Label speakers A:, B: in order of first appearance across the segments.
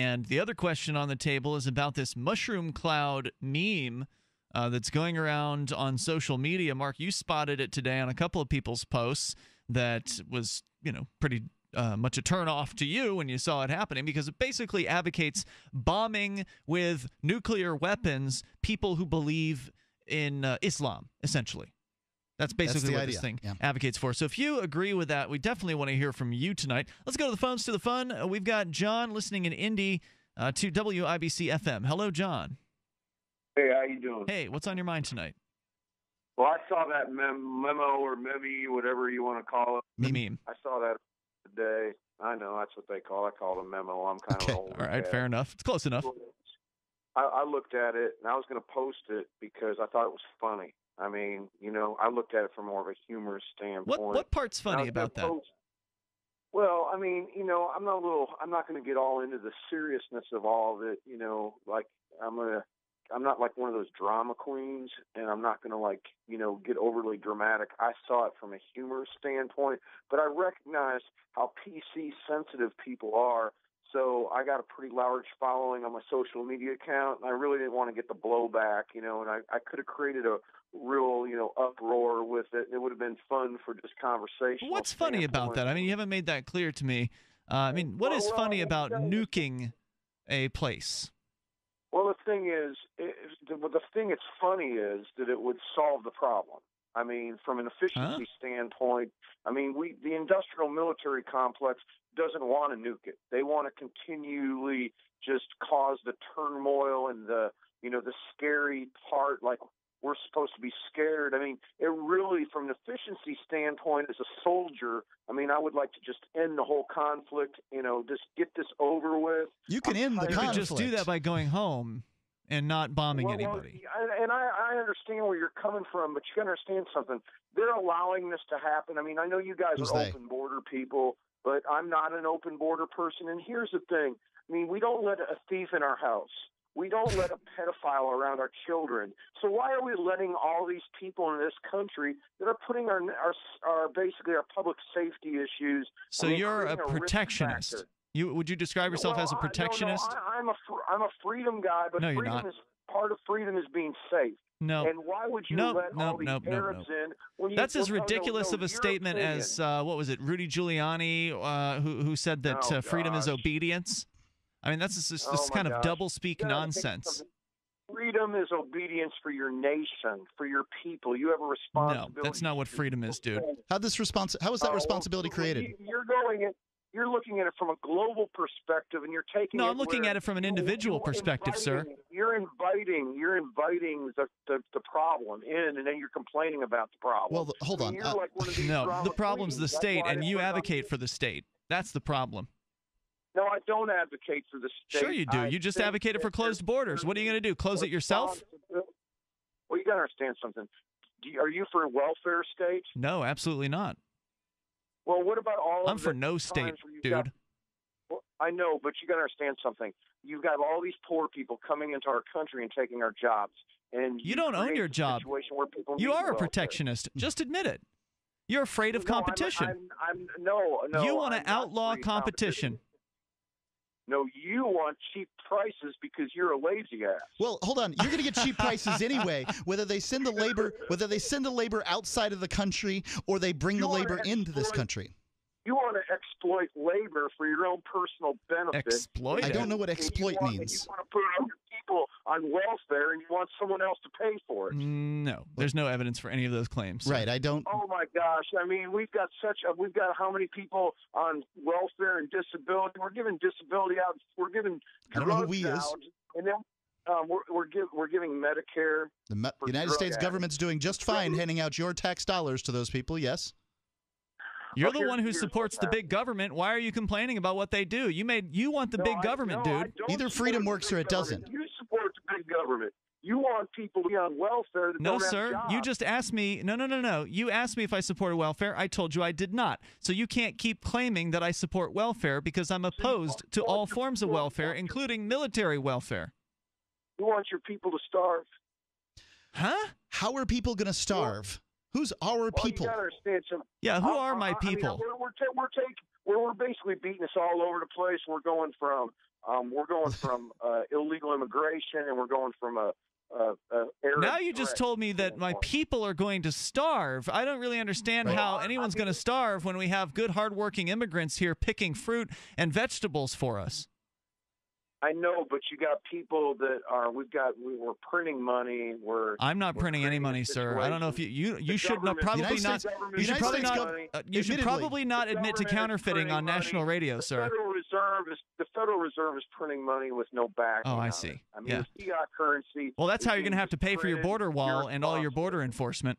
A: And the other question on the table is about this mushroom cloud meme uh, that's going around on social media. Mark, you spotted it today on a couple of people's posts that was, you know, pretty uh, much a turnoff to you when you saw it happening because it basically advocates bombing with nuclear weapons people who believe in uh, Islam, essentially. That's basically
B: the
A: what this thing
B: yeah.
A: advocates for. So if you agree with that, we definitely want to hear from you tonight. Let's go to the phones to the fun. Uh, we've got John listening in Indy uh, to WIBC FM. Hello, John.
C: Hey, how you doing?
A: Hey, what's on your mind tonight?
C: Well, I saw that mem- memo or meme, whatever you want to call it.
A: Meme.
C: I saw that today. I know that's what they call. it. I call it a memo. I'm kind
A: Okay.
C: of old.
A: All right. Fair enough. It's close enough.
C: I, I looked at it and I was going to post it because I thought it was funny. I mean, you know, I looked at it from more of a humorous standpoint.
A: What what part's funny about that?
C: post- Well, I mean, you know, I'm not a little. I'm not going to get all into the seriousness of all of it. You know, like I'm gonna. I'm not like one of those drama queens, and I'm not going to like you know get overly dramatic. I saw it from a humor standpoint, but I recognize how PC sensitive people are. So I got a pretty large following on my social media account, and I really didn't want to get the blowback, you know. And I, I could have created a real, you know, uproar with it. It would have been fun for just conversation.
A: What's funny about that? I mean, you haven't made that clear to me. Uh, I mean, what is
C: Well,
A: funny
C: well,
A: about nuking a place?
C: Well, the thing is, it, the, the thing that's funny is that it would solve the problem. I mean, from an efficiency standpoint, I mean, we the industrial military complex doesn't want to nuke it. They want to continually just cause the turmoil and the you know the scary part, like we're supposed to be scared. I mean, it really, from an efficiency standpoint, as a soldier, I mean, I would like to just end the whole conflict. You know, just get this over with.
B: You can end the
A: You could
B: conflict.
A: just do that by going home and not bombing
C: Well, well,
A: anybody.
C: and and I, I understand where you're coming from, but you got understand something. They're allowing this to happen. I mean, I know you guys
B: Who's
C: are
B: they?
C: open border people, but I'm not an open border person. And here's the thing: I mean, we don't let a thief in our house. We don't let a pedophile around our children. So why are we letting all these people in this country that are putting our our, our basically our public safety issues?
A: So
C: I mean,
A: you're a protectionist.
C: factor?
A: You would you describe yourself
C: Well,
A: as a
C: I- no, no,
A: protectionist?
C: I, am a I'm a freedom guy, but
A: No, you're
C: freedom
A: not.
C: is part of freedom is being safe.
A: No.
C: And why would you
A: Nope,
C: let all these
A: nope, nope,
C: Arabs
A: nope.
C: in when you?
A: That's as
C: well, no, no,
A: ridiculous of a statement
C: opinion.
A: as uh, what was it, Rudy Giuliani, uh, who who said that
C: Oh,
A: uh, freedom is obedience. I mean, that's just this,
C: Oh,
A: this
C: my
A: kind of
C: gosh.
A: double speak
C: You gotta think
A: nonsense.
C: Freedom is obedience for your nation, for your people. You have a responsibility.
A: No,
C: responsibility.
A: that's not what freedom is, dude.
B: How this respons- How is that
C: Oh,
B: responsibility
C: well,
B: created?
C: you- You're going at you're looking at it from a global perspective, and you're taking.
A: No, I'm looking at it from an individual
C: you're
A: perspective, sir.
C: You're inviting, you're inviting the, the the problem in, and then you're complaining about the problem.
B: Well, th- hold on. Uh,
C: like one of these
A: No, the problem's the
C: queens.
A: State, and you
C: put it on-
A: advocate for the state. That's the problem.
C: No, I don't advocate for the state.
A: Sure, you do.
C: I
A: You just advocated for closed borders. What are you going to do? Close it yourself?
C: Well, you got to understand something. Are you for a welfare state?
A: No, absolutely not.
C: Well, what about all?
A: I'm for no state, dude.
C: got- well, I know, but you got to understand something. You've got all these poor people coming into our country and taking our jobs, and
A: You don't own your job.
C: Situation where people
A: You are a
C: welfare.
A: protectionist. Just admit it. You're afraid of
C: No, I'm-
A: competition.
C: I'm, I'm, no, no.
A: you want to outlaw
C: free
A: competition.
C: No, you want cheap prices because you're a lazy ass.
B: Well, hold on. You're going to get cheap prices anyway, whether they send the labor, whether they send the labor outside of the country or they bring the
C: You wanna
B: labor into this country.
C: You want to exploit labor for your own personal benefit.
A: Exploit
B: I don't know what
C: And you
B: exploit
C: want- and
B: means.
C: You want to put other people on welfare, and you want someone else to pay for it.
A: No, there's no evidence for any of those claims.
B: Right. I don't.
C: Oh my gosh! I mean, we've got such a we've got how many people on welfare and disability? We're giving disability out. We're giving
B: I don't know who
C: drugs
B: we is.
C: out, and then um, we're we're, give, we're giving Medicare.
B: The Me-
C: for
B: United
C: drug
B: States
C: addicts.
B: government's doing just fine handing out your tax dollars to those people. Yes.
A: You're
C: Well,
A: the
C: here's-
A: one who
C: here's
A: supports the big government. Why are you complaining about what they do? You made you want the
C: No,
A: big
C: I-
A: government,
C: no, I
A: dude.
C: don't
B: Either
C: support
B: freedom
C: the
B: works
C: big
B: or it doesn't.
C: You support the big government. You want people to be on welfare that
A: No,
C: don't have
A: sir.
C: jobs.
A: You just asked me. No, no, no, no. You asked me if I supported welfare. I told you I did not. So you can't keep claiming that I support welfare because I'm opposed to all forms of welfare, including military welfare.
C: You want your people to starve.
A: Huh?
B: How are people going to starve? Who's our
C: Well,
B: people?
C: You understand some.
A: Yeah, who
C: I-
A: are my
C: I- I mean,
A: people?
C: we're we're, ta- we're taking we're, we're basically beating us all over the place. We're going from Um, we're going from uh, illegal immigration, and we're going from a. a, a
A: now you just told me that my people are going to starve. I don't really understand
B: Right.
A: how
C: I-
A: anyone's going to starve when we have good, hardworking immigrants here picking fruit and vegetables for us.
C: I know, but you got people that are. We've got. We, we're printing money. We're.
A: I'm not
C: we're
A: printing any money, sir. I don't know if you you, you
C: The
A: should not probably not. You should probably not. uh, you should probably not admit to counterfeiting
C: printing
A: on national
C: money.
A: radio,
C: the
A: sir.
C: Reserve is the Federal Reserve is printing money with no backing.
A: Oh, I see.
C: it. I mean,
A: Yeah.
C: the fiat currency.
A: Well, that's how you're going to have to pay for your border wall and all your border enforcement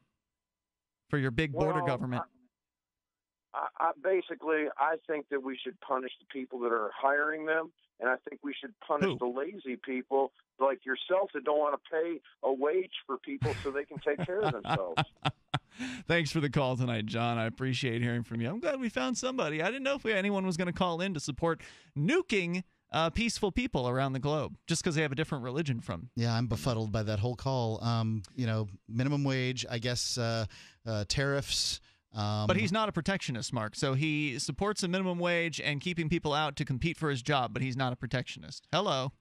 A: for your big border
C: Well,
A: government.
C: I, I, basically, I think that we should punish the people that are hiring them, and I think we should punish
A: Who?
C: the lazy people like yourself that don't want to pay a wage for people so they can take care of themselves.
A: Thanks for the call tonight, John. I appreciate hearing from you. I'm glad we found somebody. I didn't know if we, anyone was going to call in to support nuking uh, peaceful people around the globe just because they have a different religion from.
B: Yeah, I'm befuddled by that whole call. Um, you know, minimum wage, I guess, uh, uh, tariffs. Um,
A: But he's not a protectionist, Mark. So he supports a minimum wage and keeping people out to compete for his job, but he's not a protectionist. Hello.